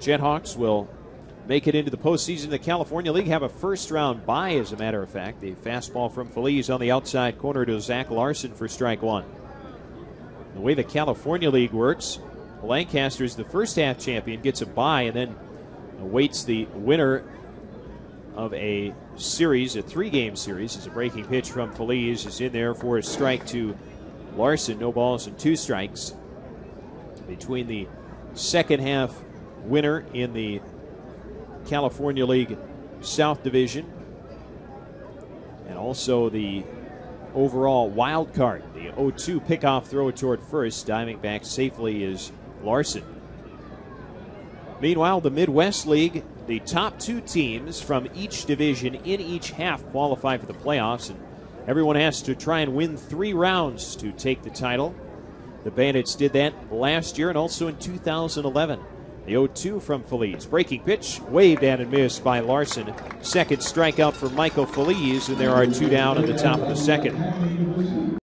Jethawks will make it into the postseason. of The California League have a first round bye, as a matter of fact. The fastball from Feliz on the outside corner to Zack Larson for strike one. The way the California League works, Lancaster is the first half champion, gets a bye, and then awaits the winner of a series, a three game series, as a breaking pitch from Feliz is in there for a strike to Larson. No balls and two strikes. Between the second half winner in the California League South Division and also the overall wild card. The 0 2 pickoff throw toward first, diving back safely is Larson. Meanwhile, the Midwest League, the top two teams from each division in each half qualify for the playoffs, and everyone has to try and win three rounds to take the title. The Bandits did that last year and also in 2011. The 0 2 from Feliz. Breaking pitch, waved at and missed by Larson. Second strikeout for Michael Feliz, and there are two down in the top of the second.